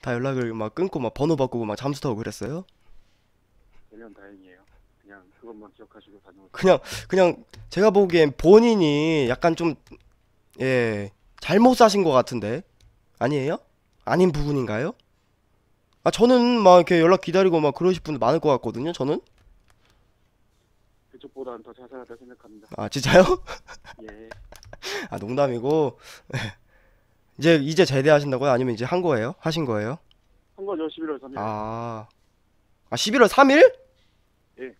다 연락을 막 끊고 막 번호 바꾸고 막 잠수 타고 그랬어요? 되면 다행이에요. 그냥 그것만 기억하시고 다녀오세요. 그냥 그냥 제가 보기엔 본인이 약간 좀 예, 잘못 사신 것 같은데. 아니에요? 아닌 부분인가요? 아, 저는 막 이렇게 연락 기다리고 막 그러실 분들 많을 것 같거든요, 저는. 그쪽보다는 더 자세하다 생각합니다. 아, 진짜요? 예. 아, 농담이고. 이제 이제 제대하신다고요? 아니면 이제 한 거예요? 하신 거예요? 한 거죠. 11월 3일. 아. 아, 11월 3일? 예.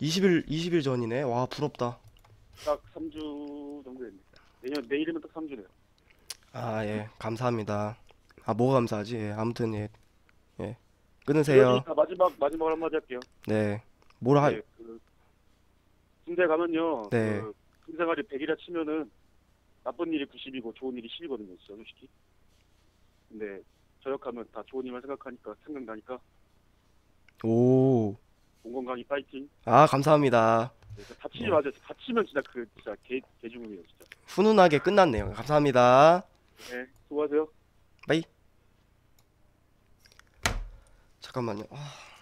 20일 20일 전이네. 와, 부럽다. 딱 3주 정도 됩니다. 내년 내일이면 딱 3주네요. 아, 예. 감사합니다. 아, 뭐가 감사하지? 예. 아무튼 예. 예. 끊으세요. 다 마지막 마지막 한마디 할게요. 네. 뭘 하, 네, 그 군대 가면요. 네. 그 군 생활이 100이라 치면은 나쁜 일이 90이고 좋은 일이 10이거든요, 진짜 솔직히. 근데 저역하면 다 좋은 일만 생각하니까 생각나니까 오. 공건강히 파이팅. 아, 감사합니다. 그래서 다치지 네. 마세요. 다치면 진짜 그 진짜 개 개죽음이에요, 진짜. 훈훈하게 끝났네요. 감사합니다. 네, 수고하세요. 잠깐만요. 아.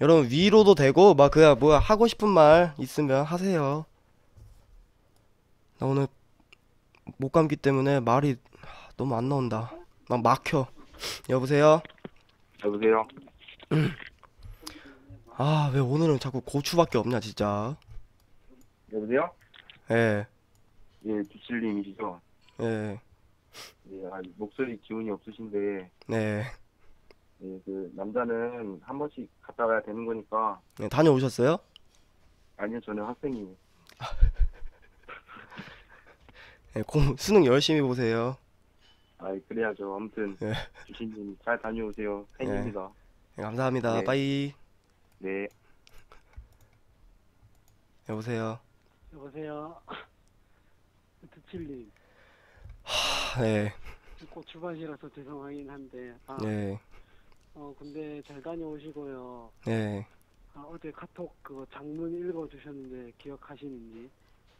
여러분 위로도 되고 막 그냥 뭐야 하고 싶은 말 있으면 하세요. 나 오늘 목 감기 때문에 말이 너무 안 나온다. 막 막혀. 여보세요? 여보세요. 아, 왜 오늘은 자꾸 고추밖에 없냐, 진짜. 여보세요? 예. 예, 주칠님이시죠? 예. 예, 아, 목소리 기운이 없으신데 네. 예, 그 남자는 한 번씩 갔다 와야 되는 거니까 네, 다녀오셨어요? 아니요, 저는 학생이에요. 네, 공, 수능 열심히 보세요. 아, 그래야죠. 아무튼 예. 주신님 잘 다녀오세요. 팬입니다. 네, 감사합니다. 네. 빠이. 네. 여보세요? 여보세요. 드칠님, 아, 네. 고추밭이라서 죄송하긴 한데, 아, 네. 어, 근데 잘 다녀오시고요. 네. 아, 어제 카톡 그거 장문 읽어주셨는데 기억하시는지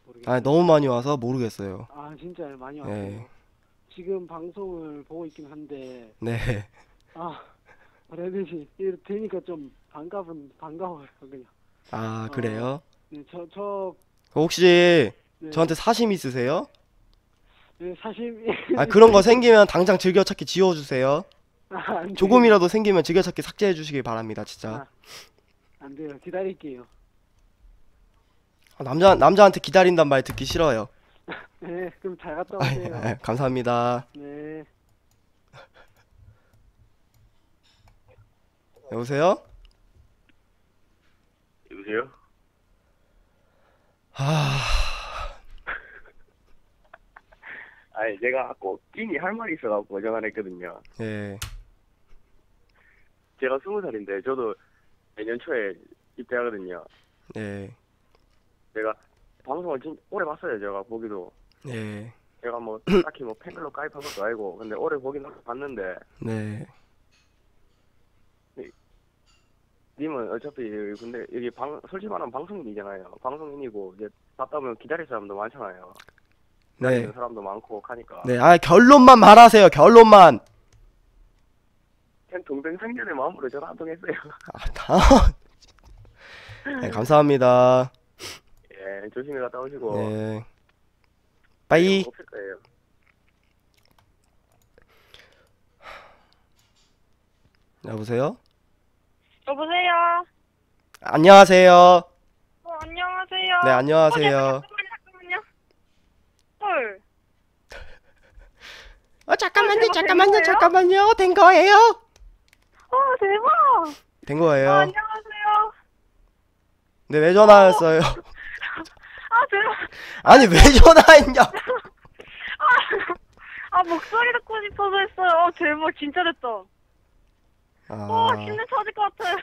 모르겠어요. 아, 너무 많이 와서 모르겠어요. 아, 진짜 많이 왔어요. 네. 지금 방송을 보고 있긴 한데, 네. 아, 이렇게 되니까 좀 반가운, 반가워요, 그냥. 아, 그래요? 네, 저, 저, 혹시 네, 저한테 사심 있으세요? 네, 사실, 아, 그런 거 생기면 당장 즐겨찾기 지워주세요. 아, 안 돼요. 조금이라도 생기면 즐겨찾기 삭제해 주시길 바랍니다, 진짜. 안 돼요. 기다릴게요. 아, 남자, 남자한테 기다린단 말 듣기 싫어요. 네, 그럼 잘 갔다 아, 오세요. 아, 감사합니다. 네. 여보세요? 여보세요? 아, 아니, 제가 꼭 끼니 할 말이 있어갖고 전화했거든요. 네. 제가 스무 살인데 저도 내년 초에 입대하거든요. 네. 제가 방송을 진 오래 봤어요. 제가 보기도. 네. 제가 뭐 딱히 뭐 팬클럽 가입한 것도 아니고 근데 오래 보긴 봤는데 네. 님은 어차피 근데 여기 방 솔직히 말하면 방송인이잖아요. 방송인이고 이제 봤다 보면 기다릴 사람도 많잖아요. 네. 사람도 많고 하니까. 네. 아, 결론만 말하세요, 결론만. 그냥 동병상련의 마음으로 전화 한 통 했어요. 아, 다. 네, 감사합니다. 예, 조심히 갔다 오시고. 네. 빠이. 없을 거예요. 여보세요? 여보세요. 안녕하세요. 어, 안녕하세요. 네, 어, 안녕하세요. 잠깐만요, 잠깐만요. 헐. 아, 잠깐만요, 제가 잠깐만요? 잠깐만요. 된 거예요? 어, 대박. 된 어, 거예요. 안녕하세요. 네, 왜 전화했어요? 아, 대박. 아니, 왜 전화했냐? 아, 아, 목소리 듣고 싶어서 했어요. 어, 대박. 진짜 됐다. 어, 아, 힘내 터질 것 같아요.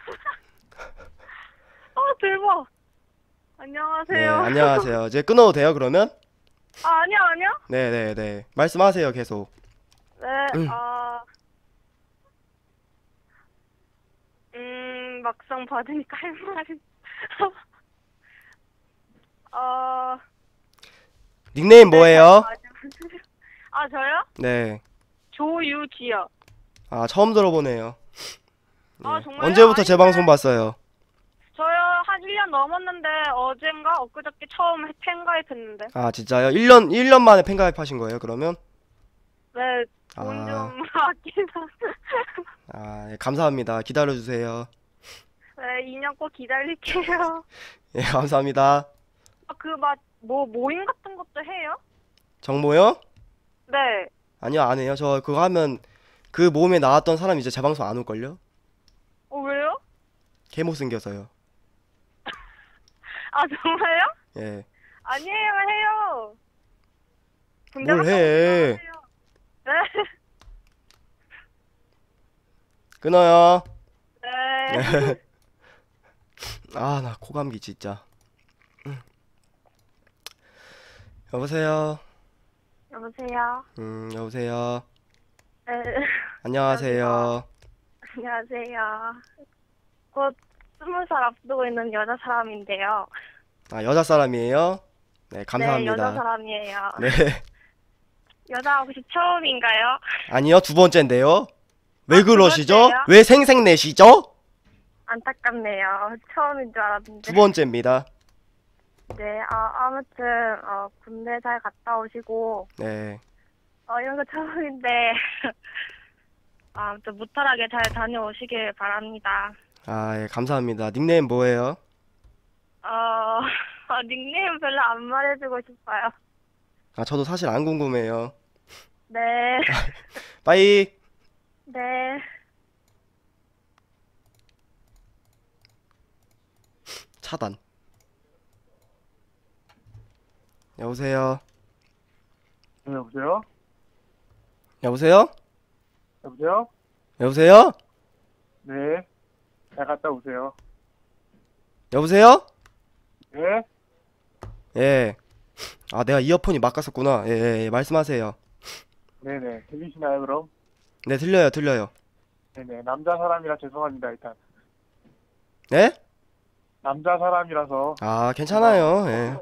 아, 대박. 네, 안녕하세요. 안녕하세요. 이제 끊어도 돼요, 그러면? 아, 아니요, 아니요. 네, 네, 네. 말씀하세요, 계속. 네, 음. 아. 음, 막상 받으니까 할 말이. 아. 닉네임 뭐예요? 맞아. 아, 저요? 네. 조유지요. 아, 처음 들어보네요. 아, 예. 정말요? 언제부터 제. 방송 봤어요? 저요, 한 1년 넘었는데, 어젠가? 엊그저께 처음 팬가입했는데. 아, 진짜요? 1년, 1년 만에 팬가입하신 거예요, 그러면? 네, 돈 아. 좀 아끼다. 아, 예, 감사합니다. 기다려주세요. 네, 2년 꼭 기다릴게요. 예, 감사합니다. 아, 그, 막, 뭐, 모임 같은 것도 해요? 정모요? 네. 아니요, 안 해요. 저 그거 하면 그 모임에 나왔던 사람 이제 제 방송 안 올걸요? 어, 왜요? 개 못생겨서요. 아, 정말요? 예. 아니에요, 해요. 뭘 해. 네. 끊어요. 네. 아, 나 코감기 진짜. 음. 여보세요. 여보세요. 음, 여보세요. 네. 안녕하세요. 안녕하세요. 곧 스무 살 앞두고 있는 여자 사람인데요. 아, 여자 사람이에요? 네, 네, 여자 감사합니다. 사람이에요. 네. 여자 혹시 처음인가요? 아니요, 두 번째인데요. 왜 아, 두 그러시죠? 번째예요? 왜 생색 내시죠? 안타깝네요. 처음인 줄 알았는데. 두 번째입니다. 네, 아, 아무튼, 어, 군대 잘 갔다 오시고, 네. 어, 이런 거 처음인데, 아, 아무튼 무탈하게 잘 다녀오시길 바랍니다. 아, 예, 감사합니다. 닉네임 뭐예요? 어, 어, 닉네임 별로 안 말해주고 싶어요. 아, 저도 사실 안 궁금해요. 네, 빠이. 네. 차단. 여보세요? 네, 여보세요? 여보세요? 여보세요? 여보세요? 네. 잘 갔다 오세요. 여보세요? 네? 예. 아, 내가 이어폰이 막갔었구나. 예, 예, 예, 말씀하세요. 네네. 들리시나요, 그럼? 네, 들려요, 들려요. 네네. 남자 사람이라 죄송합니다, 일단. 네? 남자 사람이라서. 아, 괜찮아요. 예.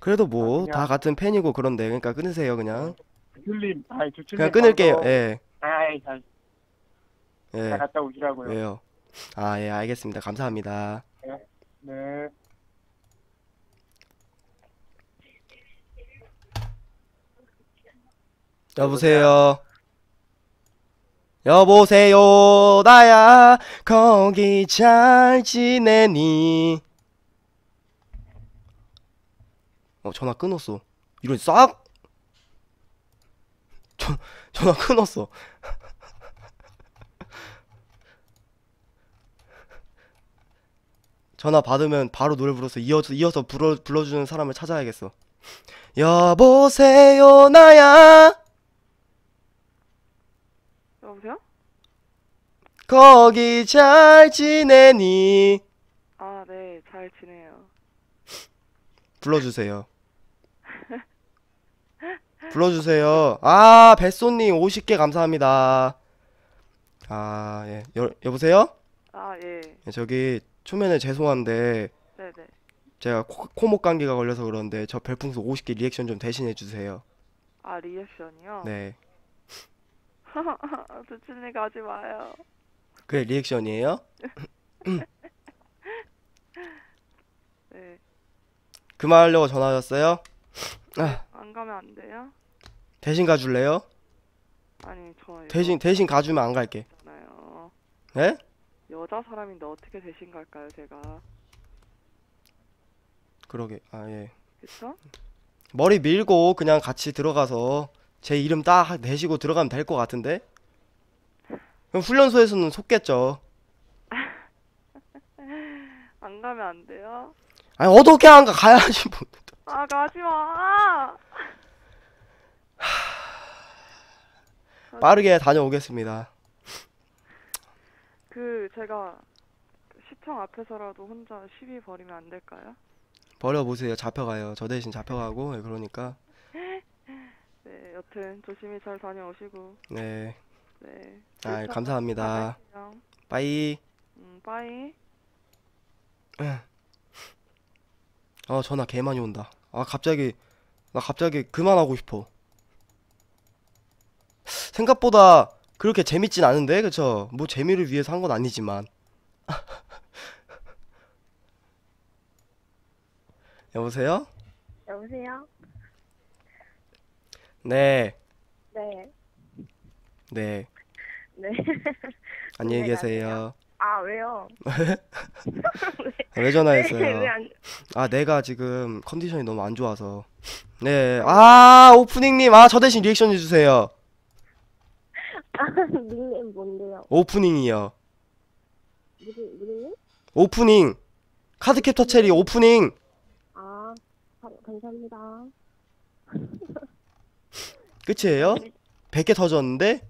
그래도 뭐, 아, 그냥- 다 같은 팬이고 그런데, 그러니까 끊으세요, 그냥. 주출님, 아니, 주출님. 그냥 끊을게요. 방송- 예, 아이, 잘, 예. 잘 갔다 오시라고요. 왜요? 아, 예, 알겠습니다. 감사합니다. 네. 여보세요? 여보세요, 나야, 거기 잘 지내니? 어, 전화 끊었어. 이런 싹? 전, 전화 끊었어. 전화 받으면 바로 노래 불러서 이어서, 이어서 불러, 불러주는 사람을 찾아야겠어. 여보세요, 나야. 여보세요? 거기 잘 지내니? 아, 네, 잘 지내요. 불러주세요. 불러주세요. 아, 뱃손님 50개 감사합니다. 아, 예. 여, 여보세요? 아, 예, 예, 저기, 초면에 죄송한데, 네, 네. 제가 코, 코목 감기가 걸려서 그런데, 저 별풍선 50개 리액션 좀 대신해 주세요. 아, 리액션이요? 네. 두준이 가지 마요. 그게 리액션이에요? 네, 그말 하려고 전화하셨어요? 아, 안 가면 안 돼요? 대신 가줄래요? 아니, 저 대신, 대신 가주면 안 갈게. 여자잖아요. 네? 여자 사람인데 어떻게 대신 갈까요, 제가? 그러게, 아, 예. 그쵸? 머리 밀고 그냥 같이 들어가서 제 이름 딱 내시고 들어가면 될 것 같은데? 그럼 훈련소에서는 속겠죠. 안 가면 안 돼요? 아니 어떻게 안 가? 가야지 뭐. 아, 가지 마! 빠르게 다녀오겠습니다. 그, 제가 시청 앞에서라도 혼자 시비 버리면 안 될까요? 버려보세요. 잡혀가요. 저 대신 잡혀가고 예, 그러니까 네, 여튼 조심히 잘 다녀오시고, 네. 네. 아 감사합니다. 나갈게요. 빠이. 음, 빠이. 아 전화 개 많이 온다. 아 갑자기 나 갑자기 그만하고 싶어. 생각보다 그렇게 재밌진 않은데, 그쵸? 뭐 재미를 위해서 한 건 아니지만. 여보세요? 여보세요? 네, 네. 네. 네. 안녕히 네, 계세요. 아, 왜요? 왜 왜, 전화했어요? 왜 안, 아, 내가 지금 컨디션이 너무 안 좋아서. 네. 아, 오프닝님. 아, 저 대신 리액션 해주세요. 아, 닉네임 뭔데요? 오프닝이요. 무슨, 무슨? 오프닝. 카드캡터 체리 오프닝. 아, 가- 감사합니다. 끝이에요? 100개 터졌는데?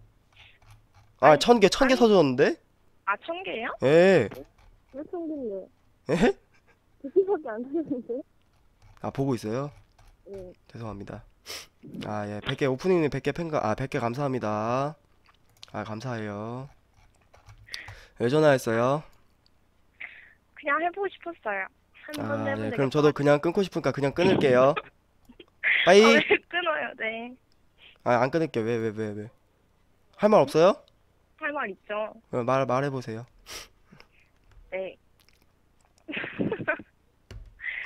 아, 아니, 1000개, 1000개 아니. 터졌는데? 아, 천 개요? 예. 몇 천개인데? 에? 두 개밖에 안 되는데? 아, 보고 있어요? 네. 죄송합니다. 아, 예. 100개 오프닝님 100개 팬가 아, 100개 감사합니다. 아, 감사해요. 왜 전화했어요? 그냥 해보고 싶었어요. 한 아, 예. 그럼 저도. 그냥 끊고 싶으니까 그냥 끊을게요. 아, 빠이. 왜 끊어요? 네. 아, 안 끊을게. 왜, 왜, 왜, 왜? 할 말 없어요? 할 말 있죠? 어, 말, 말해보세요. 네.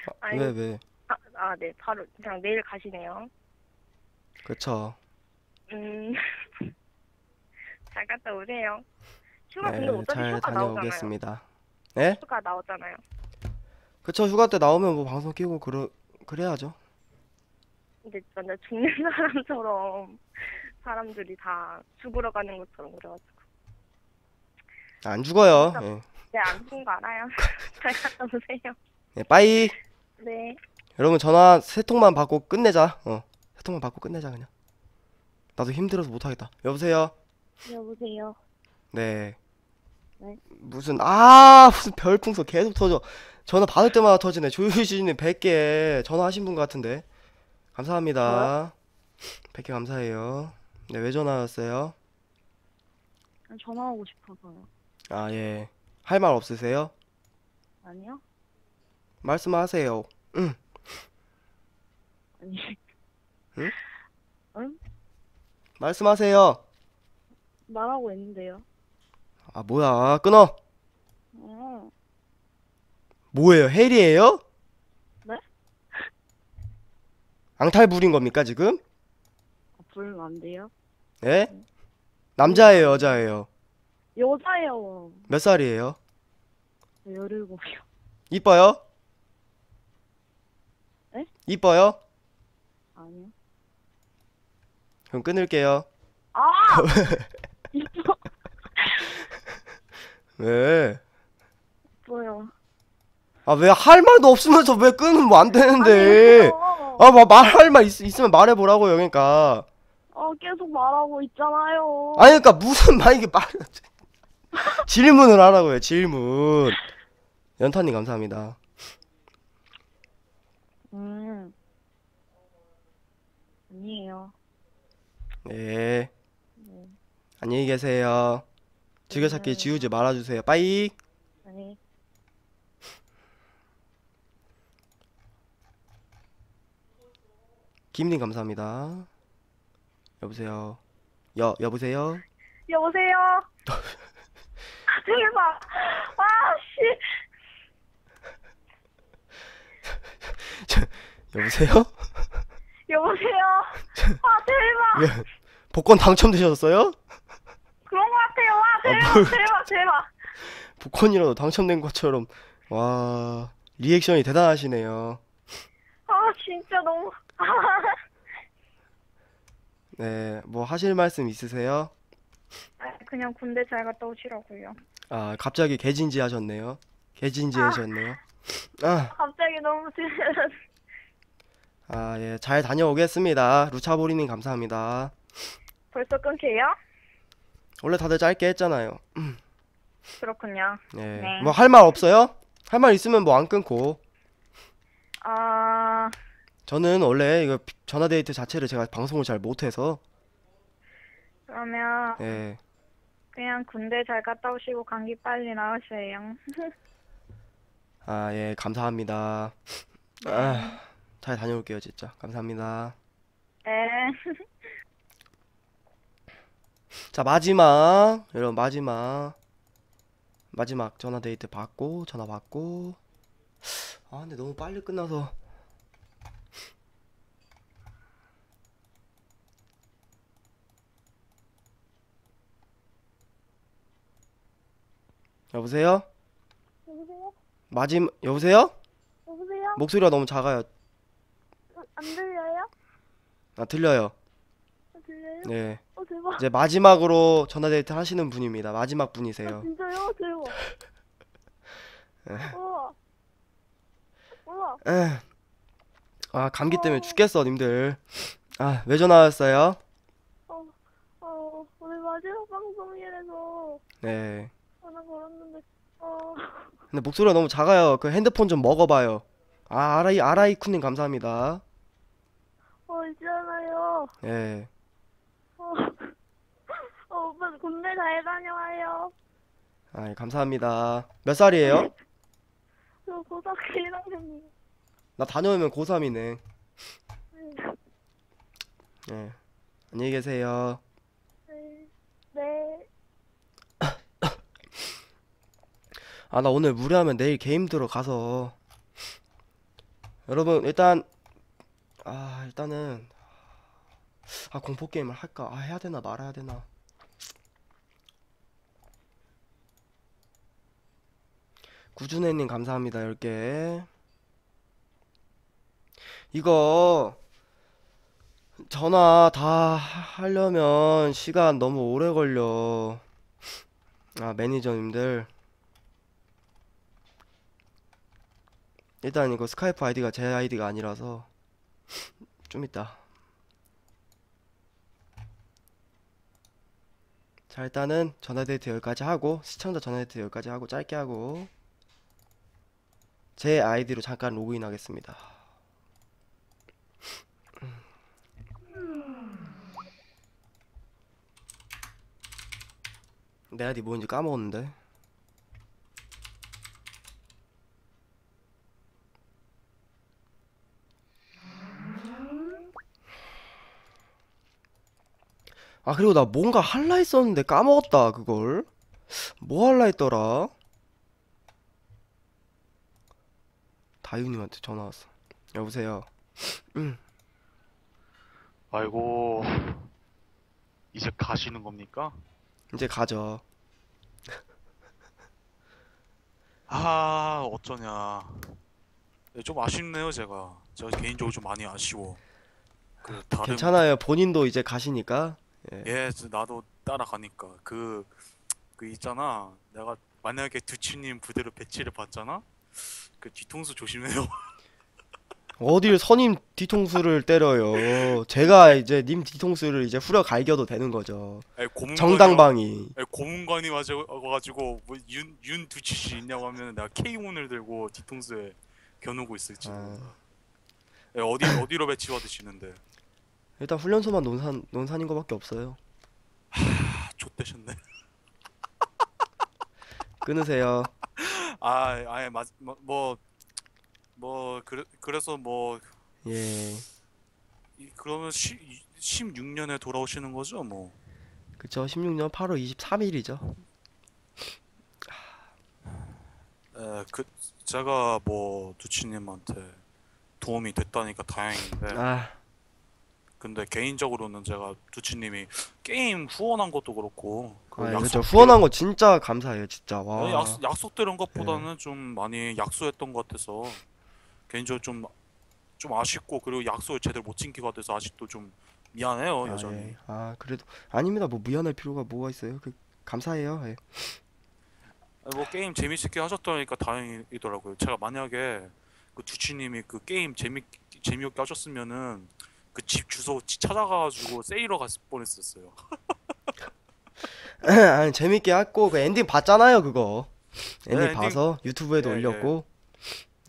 아, 아니, 왜, 왜? 아, 아, 네. 바로 그냥 내일 가시네요. 그쵸. 음. 잘 갔다 오세요. 휴가 네, 근데 어차피 잘 휴가 나오잖아요. 다녀오겠습니다. 네? 휴가 나오잖아요. 그쵸. 휴가 때 나오면 뭐 방송 끼고 그러, 그래야죠. 근데 완전 죽는 사람처럼 사람들이 다 죽으러 가는 것처럼 그래가지고. 안 죽어요. 예. 네, 안 죽은 거 알아요. 잘 갔다 오세요. 예, 빠이. 네. 여러분 전화 세 통만 받고 끝내자. 어. 세 통만 받고 끝내자 그냥. 나도 힘들어서 못 하겠다. 여보세요. 여보세요. 네. 네. 무슨 아 무슨 별풍선 계속 터져. 전화 받을 때마다 터지네. 조유진님 100개 전화하신 분 같은데. 감사합니다. 100개 감사해요. 네, 왜 전화였어요? 전화하고 싶어서요. 아, 예. 할 말 없으세요? 아니요? 말씀하세요. 아니. 말씀하세요. 말하고 있는데요. 아, 뭐야. 끊어. 어. 뭐예요? 헬이에요? 네? 앙탈 부린 겁니까, 지금? 부르면 안 돼요? 예? 남자예요, 여자예요? 여자예요. 몇 살이에요? 열일곱이요. 이뻐요? 에? 이뻐요? 아니요. 그럼 끊을게요. 아! 이뻐. 왜? 이뻐요. 아, 왜 할 말도 없으면서 왜 끊으면 뭐안 되는데? 아니요. 아, 뭐 말할 말 있, 있으면 말해보라고요, 그러니까. 어, 계속 말하고 있잖아요. 아니, 그러니까 무슨 말, 이게 말, 질문을 하라고요, 질문. 연탄님 감사합니다. 음. 아니에요. 네. 네. 안녕히 계세요. 즐겨찾기 네. 지우지 말아주세요. 빠이. 아니. 김님 감사합니다. 여보세요. 여 여보세요. 여보세요? 아, 대박. 아, 씨. 여보세요. 여보세요? 아, 대박. 왜 복권 당첨되셨어요? 그런 것 같아요. 와, 대박, 뭘. 대박, 대박. 복권이라도 당첨된 것처럼 와 리액션이 대단하시네요. 아, 진짜 너무. 네, 뭐 하실 말씀 있으세요? 아, 그냥 군대 잘 갔다 오시라고요. 아 갑자기 개진지 하셨네요. 개진지 하셨네요. 아, 갑자기 너무 슬아 예, 잘 다녀오겠습니다. 루차보리님 감사합니다. 벌써 끊게요? 원래 다들 짧게 했잖아요. 그렇군요. 예, 네. 뭐 할 말 없어요? 할 말 있으면 뭐 안 끊고. 아, 저는 원래 이거 비- 전화 데이트 자체를 제가 방송을 잘 못해서 그러면 예, 그냥 군대 잘 갔다 오시고 감기 빨리 나으세요. 아 예, 감사합니다. 아, 잘 다녀올게요, 진짜. 감사합니다. 네. 자 마지막 여러분 마지막 마지막 전화 데이트 받고 전화 받고 아 근데 너무 빨리 끝나서 여보세요? 여보세요? 마지막 여보세요? 여보세요? 목소리가 너무 작아요. 안 들려요? 아 들려요. 어, 들려요? 네. 어 대박. 이제 마지막으로 전화 데이트 하시는 분입니다. 마지막 아, 분이세요. 진짜요? 대박. 네. 우와. 우와. 에. 아 감기 때문에 죽겠어, 님들. 아 왜 전화 왔어요? 어, 어, 오늘 마지막 방송이라서 네. 걸었는데, 어, 근데 목소리가 너무 작아요. 그 핸드폰 좀 먹어봐요. 아 아라이 아라이쿠님 감사합니다. 어, 있잖아요. 네. 어, 어, 오빠 군대 잘 다녀와요. 아 감사합니다. 몇 살이에요? 저 고등학교 1학년이에요. 나 다녀오면 고3이네. 네. 안녕히 계세요. 네. 네. 아 나 오늘 무리하면 내일 게임 들어가서. 여러분 일단 아 일단은 아 공포 게임을 할까? 아 해야 되나 말아야 되나? 구준혜님 감사합니다 10개. 이거 전화 다 하려면 시간 너무 오래 걸려. 아 매니저님들 일단 이거 스카이프 아이디가 제 아이디가 아니라서 좀 이따. 자 일단은 전화데이트 여기까지 하고 시청자 전화데이트 여기까지 하고 짧게 하고 제 아이디로 잠깐 로그인 하겠습니다. 내 아이디 뭐인지 까먹었는데 아 그리고 나 뭔가 할라 했었는데 까먹었다 그걸. 뭐 할라 했더라? 다유님한테 전화 왔어. 여보세요. 아이고. 이제 가시는 겁니까? 이제 가죠. 아, 어쩌냐. 네, 좀 아쉽네요, 제가. 제가 개인적으로 좀 많이 아쉬워. 그 다른 괜찮아요. 본인도 이제 가시니까 예, 저- 나도 따라가니까 그 그 있잖아. 내가 만약에 두치님 부대로 배치를 받잖아. 그 뒤통수 조심해요. 어딜 선임 뒤통수를 때려요 제가 이제 님 뒤통수를 이제 후려 갈겨도 되는 거죠 아니, 고문관이 정당방위 아니, 고문관이 와가지고 뭐 윤 윤 두치 씨 있냐고 하면 내가 K1을 들고 뒤통수에 겨누고 있을지. 아. 예, 어디 어디로 배치 받으시는데? 일단 훈련소만 논산 논산인 거밖에 없어요 아, 좆되셨네. 끊으세요 아, 아예 맞, 뭐, 뭐, 뭐 그래, 그래서 뭐 예 이- 그러면 시, 16년에 돌아오시는 거죠, 뭐. 그쵸 16년 8월 23일이죠 에, 그 제가 뭐 두치님한테 도움이 됐다니까 다행인데. 아 근데 개인적으로는 제가 두치님이 게임 후원한 것도 그렇고 그 아, 약속 그쵸 후원한 거 진짜 감사해요 진짜. 와. 네, 약속, 약속드린 것보다는 좀 많이 약속했던 것 같아서 개인적으로 좀, 좀 아쉽고 그리고 약속을 제대로 못 지키고 같아서 아직도 좀 미안해요 아, 여전히. 예. 아 그래도 아닙니다. 뭐 미안할 필요가 뭐가 있어요? 그 감사해요. 예. 아니, 뭐 게임 재밌게 하셨다니까 다행이더라고요. 제가 만약에 그 두치님이 그 게임 재미, 재미없게 하셨으면은 그 집 주소 지- 찾아가가지고 세이러 갔을 뻔했었어요. 아니 재밌게 했고 그 엔딩 봤잖아요 그거. 엔딩 네, 엔딩- 봐서 유튜브에도 예, 올렸고.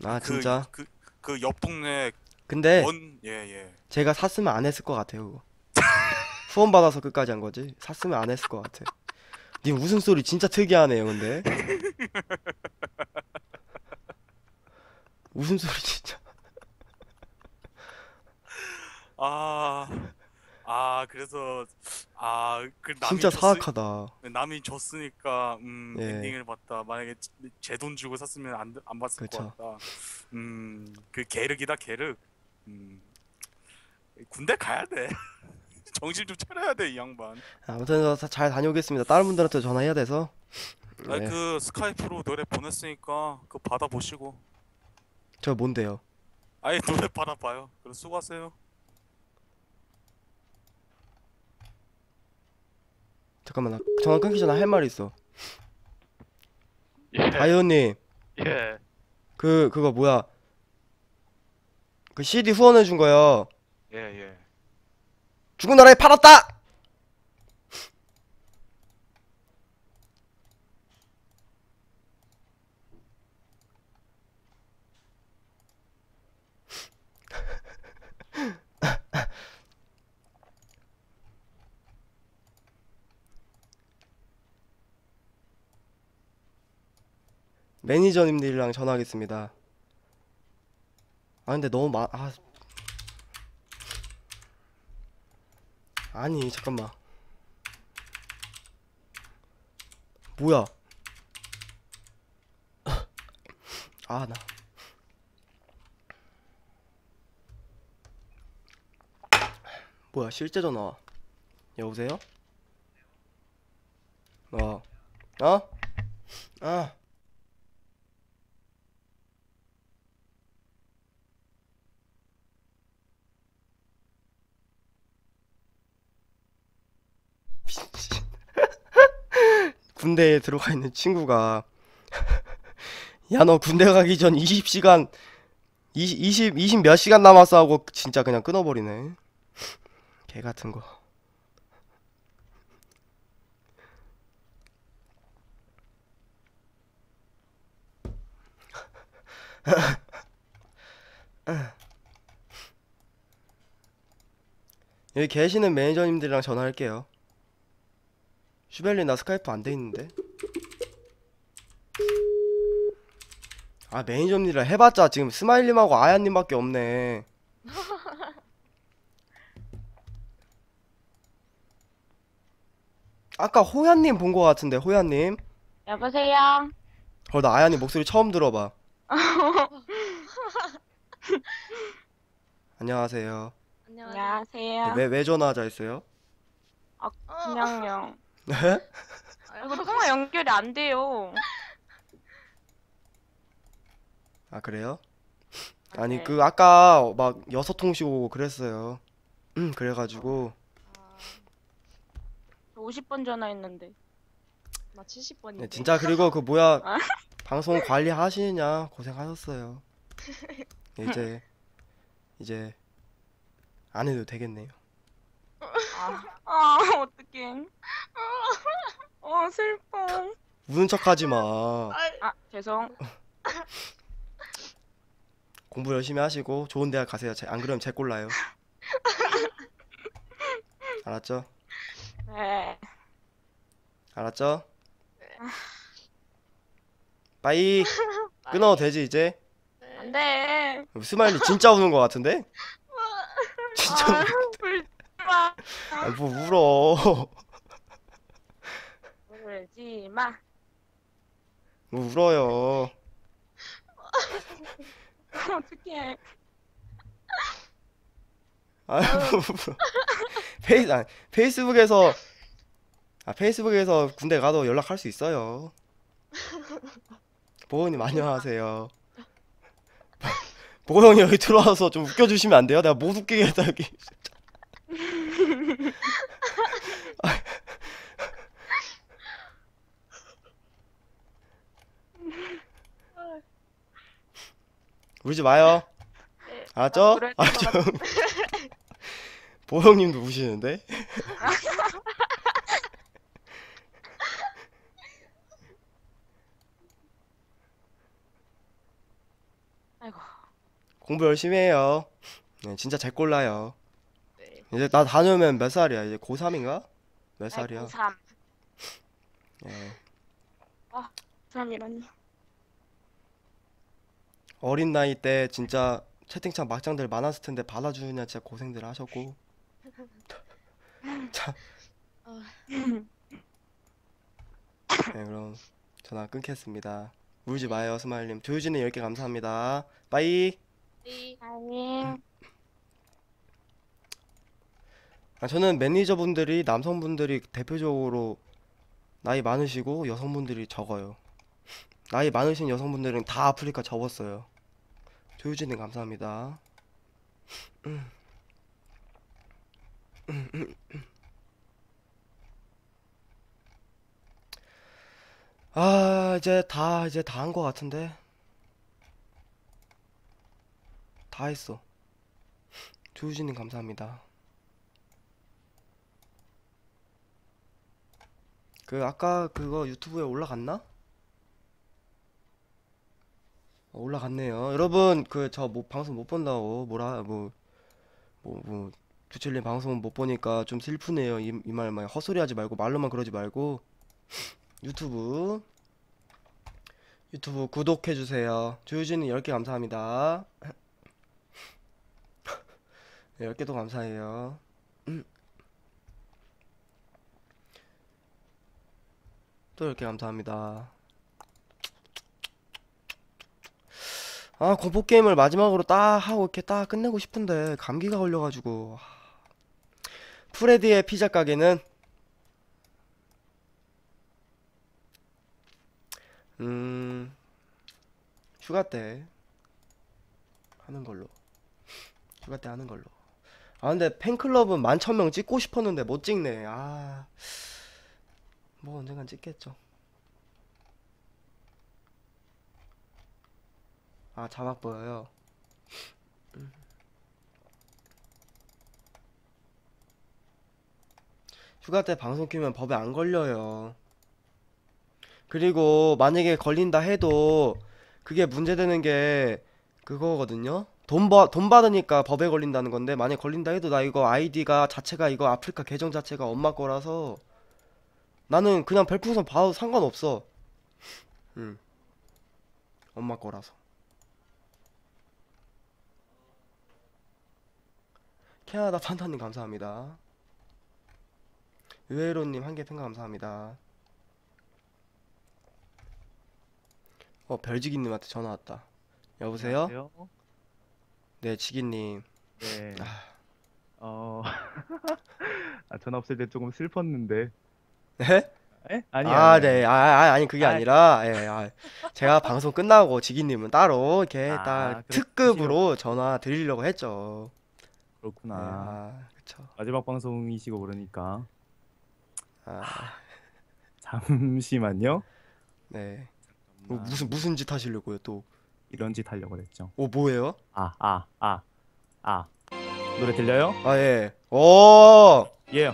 아 그, 진짜? 그, 그 옆 동네 근데 원 예 예. 제가 샀으면 안 했을 것 같아요 그거. 후원 받아서 끝까지 한 거지? 샀으면 안 했을 것 같아. 님 웃음소리 진짜 특이하네요 근데. 웃음소리 진짜 아, 아, 그래서, 아 그 남이 진짜 줬으- 사악하다. 남이 줬으니까 음 예. 엔딩을 봤다. 만약에 제 돈 주고 샀으면 안 안 봤을 그쵸. 것 같다. 음 그 계륵이다 계륵. 음 군대 가야 돼. 정신 좀 차려야 돼 이 양반. 아무튼 저잘 다녀오겠습니다. 다른 분들한테 전화해야 돼서. 아니 네. 그 스카이프로 노래 보냈으니까 그거 받아보시고. 저 뭔데요? 아예 노래 받아봐요. 그럼 수고하세요. 잠깐만 나 전화 끊기 전에 할 말이 있어. 예. 다이언님 예. 그 그거 뭐야? 그 CD 후원해 준 거요. 예, 예. 죽은 나라에 팔았다. 매니저님들이랑 전화하겠습니다. 아 근데 너무 많 아. 아니 잠깐만 뭐야 아 나 뭐야 실제 전화 여보세요? 어 어? 아 군대에 들어가 있는 친구가 야 너 군대 가기 전 20시간 20, 20, 20 몇 시간 남았어 하고 진짜 그냥 끊어버리네. 개 같은 거. 여기 계시는 매니저님들이랑 전화할게요 슈벨린 나 스카이프 안 돼 있는데 아 매니저님이랑 해봤자 지금 스마일님하고 아야님밖에 없네 아까 호야님 본 거 같은데 호야님 여보세요? 어 나 아야님 목소리 처음 들어봐 안녕하세요 안녕하세요. 왜, 왜 전화하자 했어요? 그냥요. 네? 이거 통화 연결이 안 돼요. 아 그래요? 아니 네. 그 아까 막 여섯 통씩 오고 그랬어요 음 그래가지고 50번 전화했는데. 나 70번인데. 네, 진짜 그리고 그 뭐야 아. 방송 관리하시느냐 고생하셨어요. 네, 이제 이제 안 해도 되겠네요. 아, 아 어떡해. 어, 슬퍼. 우는 척하지 마. 아, 죄송. 공부 열심히 하시고 좋은 대학 가세요. 제- 안 그러면 제 꼴나요. 알았죠? 네. 알았죠? bye 끊어도 되지 이제? 안 돼. 스마일리 진짜 우는 거 같은데? 진짜 아, 울지 마. 아, 뭐 울어. 울지 마. 뭐 울어요. 어떡해. 아유, 페이스, 아, 페이스북에서, 아, 페이스북에서 군대 가도 연락할 수 있어요. 보호님, 안녕하세요. 보호 형이 여기 들어와서 좀 웃겨주시면 안 돼요? 내가 못 웃기겠다, 여기. 울지 마요. 알았죠? 그럴 것 알았죠? 보호 형님도 우시는데? 아이고. 공부 열심히 해요. 네, 진짜 잘 골라요. 네. 이제 나 다녀오면 몇 살이야? 이제 고3인가? 몇 살이야? 3. 예. 3이라니. 어린 나이 때 진짜 채팅창 막장들 많았을 텐데 받아주느냐 진짜 고생들 하셨고 참 네, 그럼 전화 끊겠습니다. 울지 마요, 스마일님. 조유진님 10개 감사합니다. 빠이. 아니. 아, 저는 매니저분들이 남성분들이 대표적으로 나이 많으시고 여성분들이 적어요. 나이 많으신 여성분들은 다 아프리카 접었어요. 조유진님 감사합니다. 아, 이제 다, 이제 다한거 같은데. 다 했어. 조유진님 감사합니다. 그 아까 그거 유튜브에 올라갔나? 어, 올라갔네요. 여러분 그 저 뭐 방송 못 본다고 뭐라 뭐 뭐 뭐 주철님 방송 못 보니까 좀 슬프네요. 이 이 말만 헛소리 하지 말고 말로만 그러지 말고 유튜브 유튜브 구독해 주세요. 조유진님 10개 감사합니다. 네, 10개도 감사해요. 또 이렇게 감사합니다. 아, 공포 게임을 마지막으로 딱 하고 이렇게 딱 끝내고 싶은데 감기가 걸려가지고. 프레디의 피자 가게는 음 휴가 때 하는 걸로. 휴가 때 하는 걸로. 아 근데 팬클럽은 만 천 명 찍고 싶었는데 못 찍네. 아. 뭐 언젠간 찍겠죠. 아 자막 보여요. 음. 휴가 때 방송 키면 법에 안 걸려요. 그리고 만약에 걸린다 해도 그게 문제되는 게 그거거든요. 돈 버, 돈 받으니까 법에 걸린다는 건데 만약 걸린다 해도 나 이거 아이디가 자체가 이거 아프리카 계정 자체가 엄마 거라서 나는 그냥 별풍선 봐도 상관없어. 응. 엄마 거라서. 캐나다 판타님 감사합니다. 의외로님 한개 팬가 감사합니다. 어, 별지기님한테 전화 왔다. 여보세요? 안녕하세요. 네, 지기님. 네. 아. 어. 아, 전화 없을 때 조금 슬펐는데. 네? 에? 아니 아, 아니. 네. 아, 아, 아니 그게 아, 아니라 예, 아, 제가 방송 끝나고 지기님은 따로 이렇게 아, 딱 그렇군요. 특급으로 전화 드리려고 했죠. 네, 그렇구나. 아, 그쵸. 마지막 방송이시고 그러니까. 아, 잠시만요. 네. 뭐, 무슨 무슨 짓 하시려고요, 또? 이런 짓 하려고 그랬죠. 오, 뭐예요? 아, 아, 아. 아. 노래 들려요? 아, 예. 오! 예.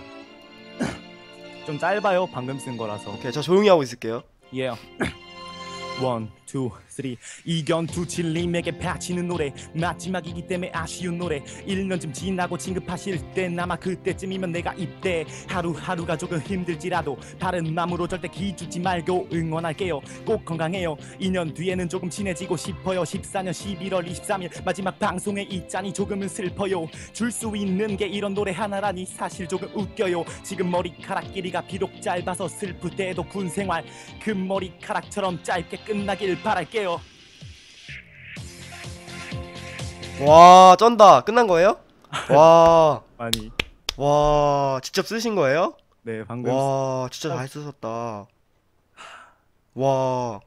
좀 짧아요. 방금 쓴 거라서. 오케이, 저 조용히 하고 있을게요. 예. one, two, three 이건 두칠님에게 바치는 노래 마지막이기 때문에 아쉬운 노래. 1년쯤 지나고 진급하실 땐 아마 그때쯤이면 내가 입대 하루하루가 조금 힘들지라도 바른 마음으로 절대 기죽지 말고 응원할게요. 꼭 건강해요. 2년 뒤에는 조금 친해지고 싶어요. 14년 11월 23일 마지막 방송에 있자니 조금은 슬퍼요. 줄 수 있는 게 이런 노래 하나라니 사실 조금 웃겨요. 지금 머리카락 길이가 비록 짧아서 슬플 때에도 군 생활 그 머리카락처럼 짧게 끝나길 바랄게요. 와, 쩐다. 끝난 거예요? 와, 많이. 와, 직접 쓰신 거예요? 네, 방금. 와, 진짜 잘 쓰셨다. 와.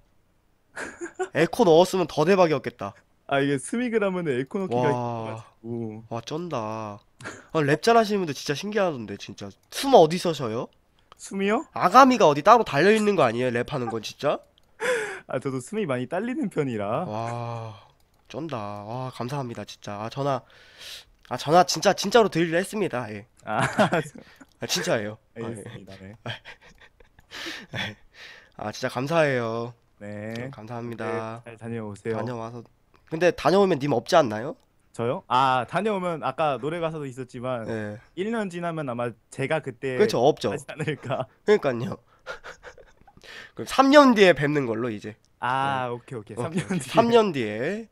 에코 넣었으면 더 대박이었겠다. 아 이게 스미그라면은 에코 넣기가 와. 있어가지고. 와, 쩐다. 아, 랩 잘하시는 분들 진짜 신기하던데, 진짜. 숨 어디서 쉬셔요? 숨이요? 아가미가 어디 따로 달려 있는 거 아니에요? 랩하는 건 진짜? 아 저도 숨이 많이 딸리는 편이라. 와, 쩐다. 와, 감사합니다, 진짜. 아, 전화, 아, 전화 진짜, 진짜로 드리려 했습니다. 예. 아, 아, 진짜예요. 아, 예. 알겠습니다. 네. 아, 진짜 감사해요. 네. 감사합니다. 네, 잘 다녀오세요. 다녀와서. 근데 다녀오면 님 없지 않나요? 저요? 아 다녀오면 아까 노래 가사도 있었지만 예. 1년 지나면 아마 제가 그때 그렇죠, 없죠. 하지 않을까. 그러니까요. 그럼 3년 뒤에 뵙는 걸로 이제. 아 오케이 오케이. 어, 3년 뒤에. 3년 뒤에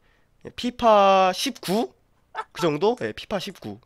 피파 19? 그 정도? 예, 피파 19.